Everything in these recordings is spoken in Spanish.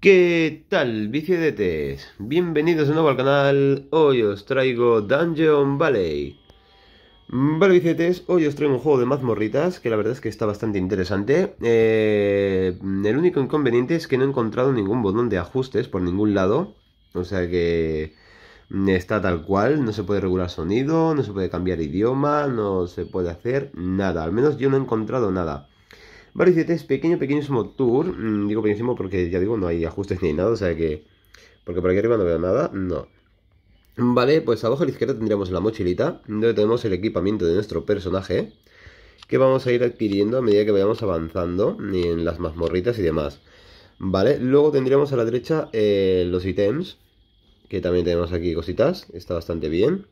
¿Qué tal, biciedetes? Bienvenidos de nuevo al canal. Hoy os traigo Dungeon Valley. Vale, biciedetes, hoy os traigo un juego de mazmorritas que la verdad es que está bastante interesante. Eh, el único inconveniente es que no he encontrado ningún botón de ajustes por ningún lado. O sea que está tal cual, no se puede regular sonido, no se puede cambiar idioma, no se puede hacer nada. Al menos yo no he encontrado nada. Vale, es pequeño, pequeñísimo tour. Mm, digo pequeñísimo porque ya digo, no hay ajustes ni nada, o sea que... Porque por aquí arriba no veo nada, no. Vale, pues abajo a la izquierda tendríamos la mochilita, donde tenemos el equipamiento de nuestro personaje, que vamos a ir adquiriendo a medida que vayamos avanzando en las mazmorritas y demás. Vale, luego tendríamos a la derecha eh, los ítems, que también tenemos aquí cositas, está bastante bien.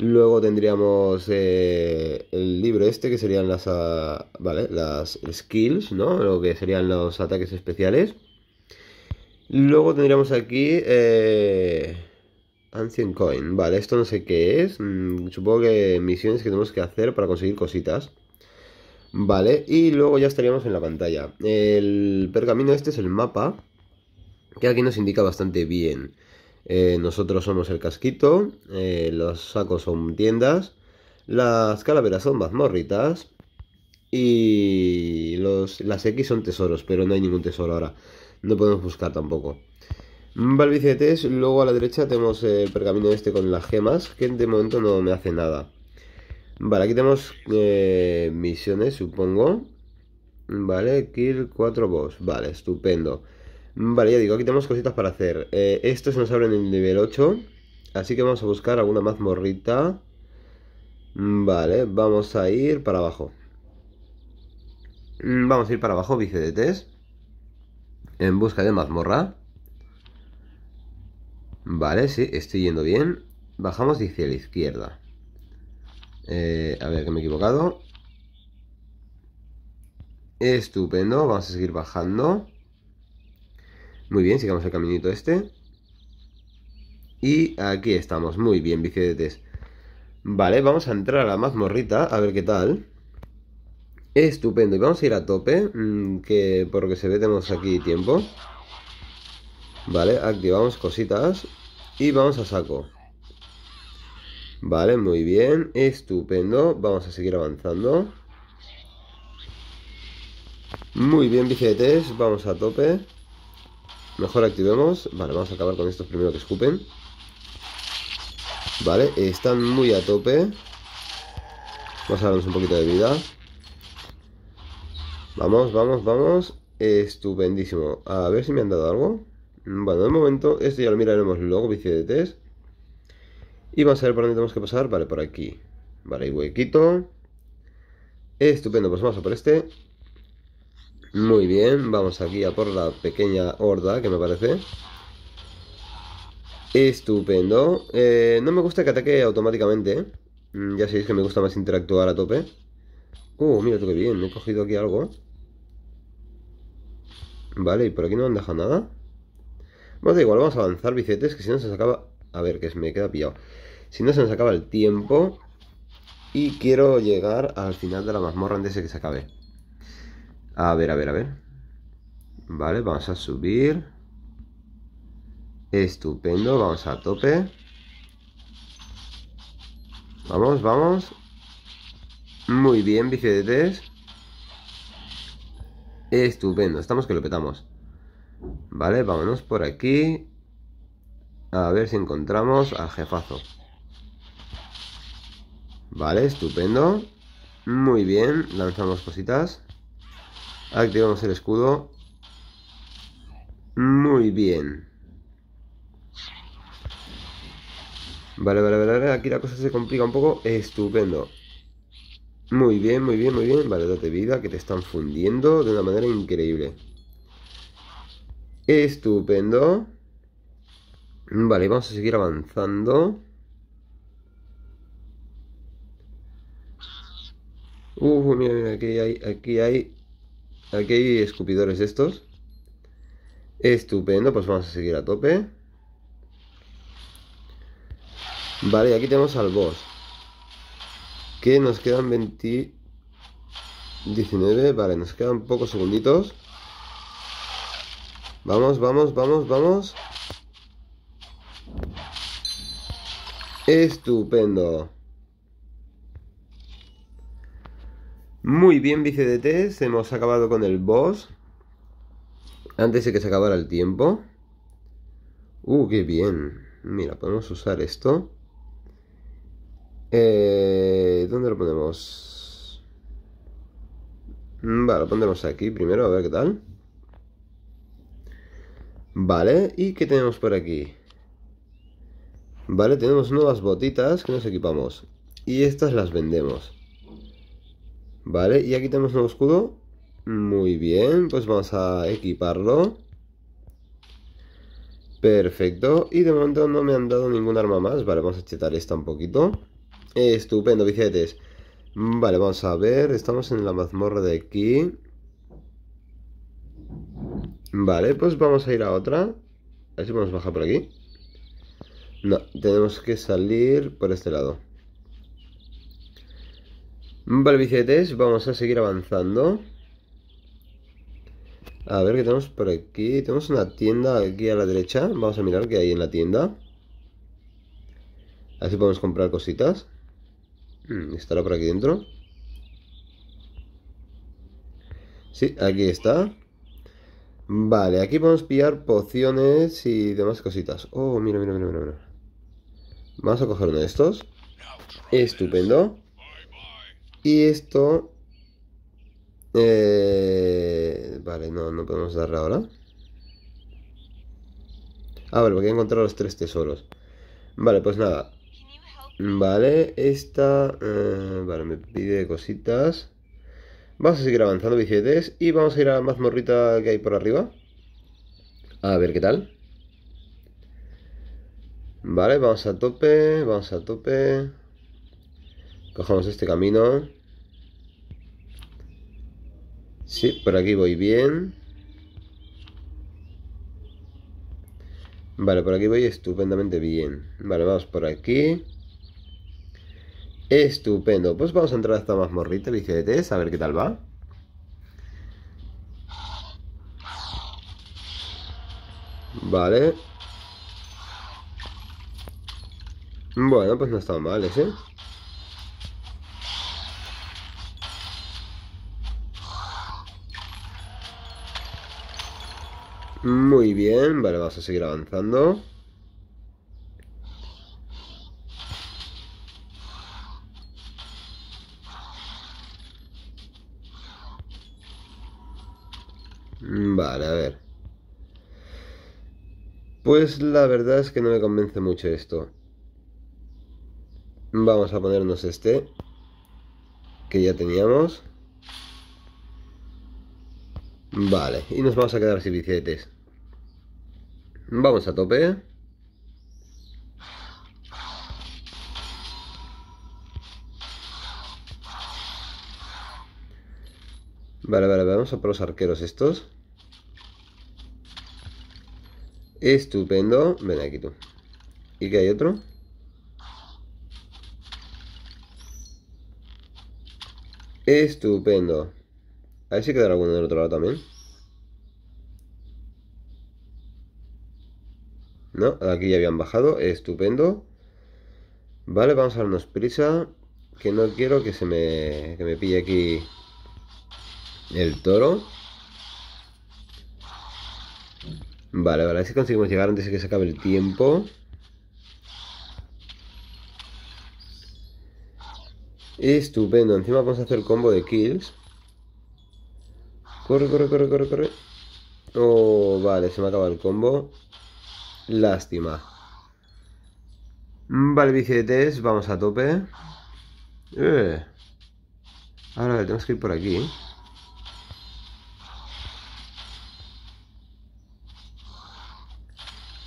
Luego tendríamos eh, el libro este, que serían las, ah, ¿vale? las skills, ¿no? Lo que serían los ataques especiales. Luego tendríamos aquí eh, Ancient Coin. Vale, esto no sé qué es. Mm, supongo que misiones que tenemos que hacer para conseguir cositas. Vale, y luego ya estaríamos en la pantalla. El pergamino este es el mapa, que aquí nos indica bastante bien. Eh, nosotros somos el casquito, eh, los sacos son tiendas, las calaveras son mazmorritas y los, las X son tesoros, pero no hay ningún tesoro ahora. No podemos buscar tampoco. Valvicetes, luego a la derecha tenemos el pergamino este con las gemas, que de momento no me hace nada. Vale, aquí tenemos eh, misiones, supongo. Vale, kill 4 boss. Vale, estupendo. Vale, ya digo, aquí tenemos cositas para hacer. Eh, esto se nos abre en el nivel 8. Así que vamos a buscar alguna mazmorrita. Vale, vamos a ir para abajo. Mm, vamos a ir para abajo, test En busca de mazmorra. Vale, sí, estoy yendo bien. Bajamos hacia la izquierda. Eh, a ver, que me he equivocado. Estupendo, vamos a seguir bajando. Muy bien, sigamos el caminito este. Y aquí estamos, muy bien, bicicletes. Vale, vamos a entrar a la mazmorrita, a ver qué tal. Estupendo, y vamos a ir a tope, mm, que por lo que se ve tenemos aquí tiempo. Vale, activamos cositas y vamos a saco. Vale, muy bien, estupendo, vamos a seguir avanzando. Muy bien, bicicletes, vamos a tope. Mejor activemos. Vale, vamos a acabar con estos primero que escupen. Vale, están muy a tope. Vamos a darnos un poquito de vida. Vamos, vamos, vamos. Estupendísimo. A ver si me han dado algo. Bueno, de momento, esto ya lo miraremos luego, bici de test. Y vamos a ver por dónde tenemos que pasar. Vale, por aquí. Vale, hay huequito. Estupendo, pues vamos a por este. Muy bien, vamos aquí a por la pequeña horda que me parece. Estupendo. Eh, no me gusta que ataque automáticamente. Mm, ya sabéis que me gusta más interactuar a tope. Uh, mira tú qué bien, he cogido aquí algo. Vale, y por aquí no han dejado nada. Bueno, da igual, vamos a avanzar, bicetes, que si no se nos acaba... A ver, que me queda pillado. Si no se nos acaba el tiempo... Y quiero llegar al final de la mazmorra antes de que se acabe. A ver, a ver, a ver. Vale, vamos a subir. Estupendo, vamos a tope. Vamos, vamos. Muy bien, bicicletes. Estupendo, estamos que lo petamos. Vale, vámonos por aquí. A ver si encontramos al jefazo. Vale, estupendo. Muy bien, lanzamos cositas. Activamos el escudo. Muy bien. Vale, vale, vale, aquí la cosa se complica un poco. Estupendo. Muy bien, muy bien, muy bien. Vale, date vida, que te están fundiendo de una manera increíble. Estupendo. Vale, vamos a seguir avanzando. Uh, mira, mira, aquí hay, aquí hay Aquí hay escupidores estos. Estupendo, pues vamos a seguir a tope. Vale, aquí tenemos al boss. Que nos quedan 20... 19, vale, nos quedan pocos segunditos. Vamos, vamos, vamos, vamos. Estupendo. Muy bien, test. Hemos acabado con el boss. Antes de que se acabara el tiempo. Uh, qué bien. Mira, podemos usar esto. Eh, ¿Dónde lo ponemos? Vale, lo pondremos aquí primero, a ver qué tal. Vale, ¿y qué tenemos por aquí? Vale, tenemos nuevas botitas que nos equipamos. Y estas las vendemos. Vale, y aquí tenemos un escudo. Muy bien, pues vamos a equiparlo. Perfecto. Y de momento no me han dado ningún arma más. Vale, vamos a chetar esta un poquito. Estupendo, billetes. Vale, vamos a ver. Estamos en la mazmorra de aquí. Vale, pues vamos a ir a otra. A ver si podemos bajar por aquí. No, tenemos que salir por este lado. Vale, billetes, vamos a seguir avanzando. A ver qué tenemos por aquí. Tenemos una tienda aquí a la derecha. Vamos a mirar qué hay en la tienda. Así podemos comprar cositas. Hmm, ¿Estará por aquí dentro? Sí, aquí está. Vale, aquí podemos pillar pociones y demás cositas. Oh, mira, mira, mira, mira. Vamos a coger uno de estos. Estupendo. Y esto... Eh, vale, no, no podemos darle ahora. Ah, vale, porque he encontrado los tres tesoros. Vale, pues nada. Vale, esta... Eh, vale, me pide cositas. Vamos a seguir avanzando, billetes. Y vamos a ir a la mazmorrita que hay por arriba. A ver qué tal. Vale, vamos a tope, vamos a tope. Cojamos este camino. Sí, por aquí voy bien. Vale, por aquí voy estupendamente bien. Vale, vamos por aquí. Estupendo. Pues vamos a entrar a esta mazmorrita, bicicletes, a ver qué tal va. Vale. Bueno, pues no está mal ese. Muy bien, vale, vamos a seguir avanzando. Vale, a ver. Pues la verdad es que no me convence mucho esto. Vamos a ponernos este. Que ya teníamos. Vale, y nos vamos a quedar sin bicicletes. Vamos a tope. Vale, vale, vamos a por los arqueros estos. Estupendo. Ven aquí tú. ¿Y qué hay otro? Estupendo. A ver si quedará alguno del otro lado también. Aquí ya habían bajado. Estupendo. Vale, vamos a darnos prisa. Que no quiero que se me, que me pille aquí el toro. Vale, vale, a ver si conseguimos llegar antes de que se acabe el tiempo. Estupendo, encima vamos a hacer el combo de kills. Corre, corre, corre, corre, corre. Oh, vale, se me acaba el combo. Lástima. Vale, bicicletes, vamos a tope. Eh. Ahora tenemos que ir por aquí.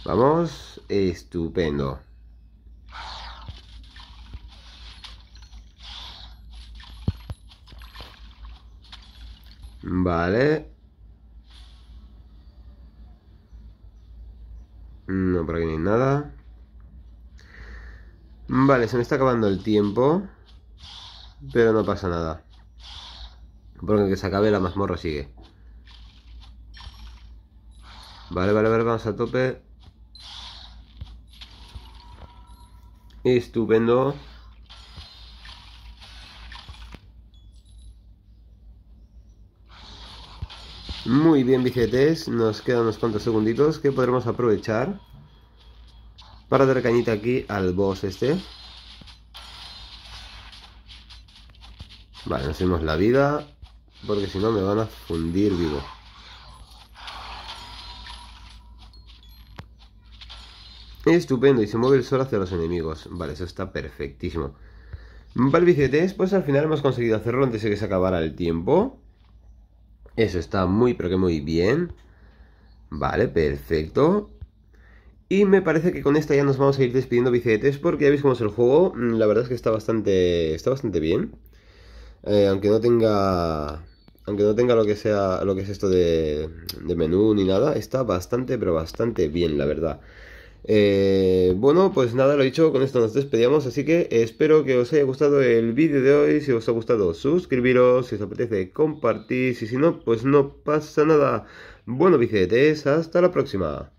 Vamos, estupendo. Vale. No, por aquí no hay nada. Vale, se me está acabando el tiempo. Pero no pasa nada. Porque que se acabe la mazmorra sigue. Vale, vale, vale, vamos a tope. Estupendo. Muy bien, billetes. Nos quedan unos cuantos segunditos que podremos aprovechar para dar cañita aquí al boss este. Vale, nos hacemos la vida porque si no me van a fundir vivo. Estupendo, y se mueve el sol hacia los enemigos. Vale, eso está perfectísimo. Vale, billetes, pues al final hemos conseguido hacerlo antes de que se acabara el tiempo. Eso está muy, pero que muy bien. Vale, perfecto. Y me parece que con esta ya nos vamos a ir despidiendo bicicletes porque ya veis cómo es el juego. Mm, la verdad es que está bastante, está bastante bien. Eh, aunque no tenga... Aunque no tenga lo que sea, lo que es esto de, de menú ni nada, está bastante, pero bastante bien, la verdad. Eh, bueno, pues nada, lo dicho, con esto nos despedíamos, así que espero que os haya gustado el vídeo de hoy, si os ha gustado suscribiros, si os apetece compartir, y si no, pues no pasa nada. Bueno, bicicletes, hasta la próxima.